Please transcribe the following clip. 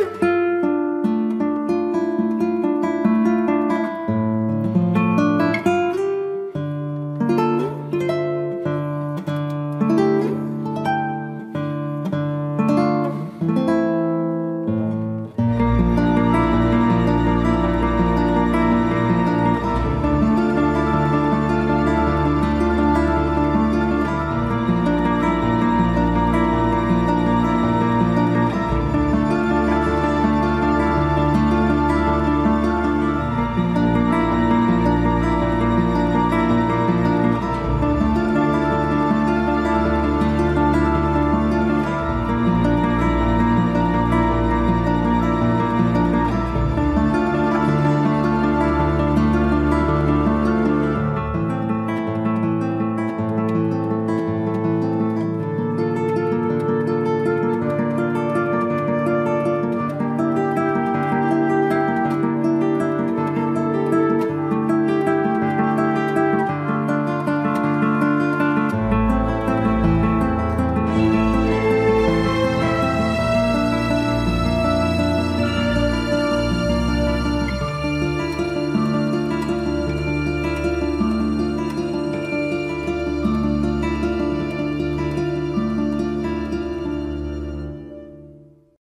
Woo!